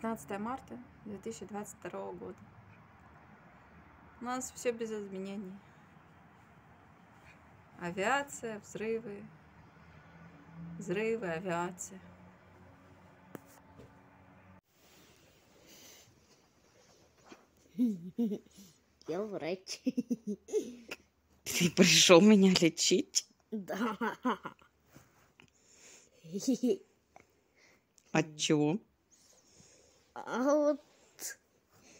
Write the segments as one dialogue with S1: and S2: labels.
S1: 15 марта 2022 года. У нас все без изменений. Авиация, взрывы, взрывы, авиация.
S2: Я врач.
S3: Ты пришел меня лечить?
S2: Да.
S3: От чего?
S2: А вот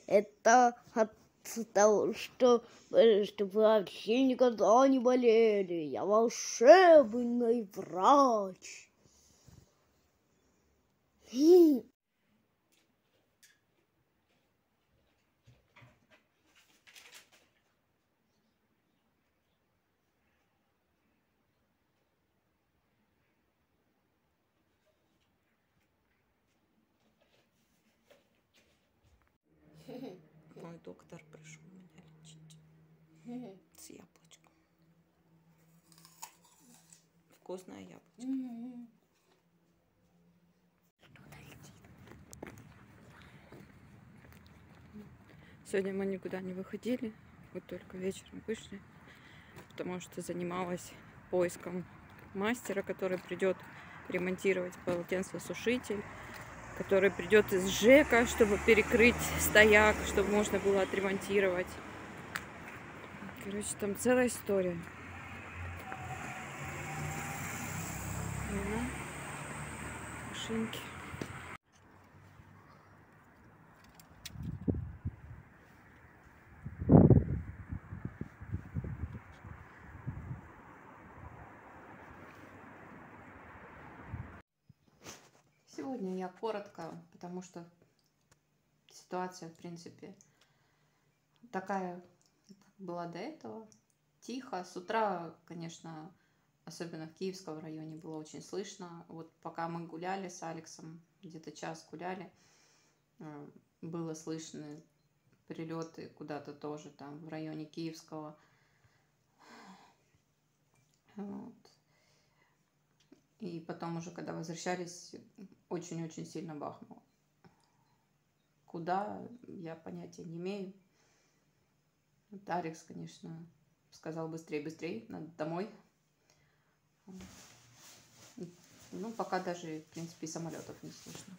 S2: это от того, что, что вы вообще никогда не болели. Я волшебный врач.
S3: Доктор пришел меня лечить. С яблочком. Вкусное яблочко. Сегодня мы никуда не выходили, вот только вечером вышли, потому что занималась поиском мастера, который придет ремонтировать полотенцесушитель, который придет из ЖЭКа, чтобы перекрыть стояк, чтобы можно было отремонтировать. Короче, там целая история. Машинки. Сегодня я коротко, потому что ситуация, в принципе, такая была до этого. Тихо. С утра, конечно, особенно в Киевском районе было очень слышно. Вот пока мы гуляли с Алексом, где-то час гуляли, э, было слышно прилеты куда-то тоже там в районе Киевского. Вот. И потом уже, когда возвращались, очень-очень сильно бахнуло. Куда, я понятия не имею. Вот Арикс, конечно, сказал быстрее, быстрее, надо домой. Ну, пока даже, в принципе, и самолетов не слышно.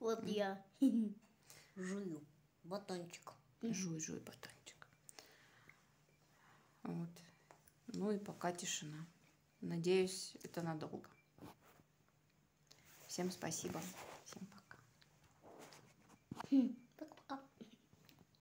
S2: Вот я жую батончик.
S3: Жуй, жуй, батончик. Вот. Ну и пока тишина. Надеюсь, это надолго. Всем спасибо. Всем пока.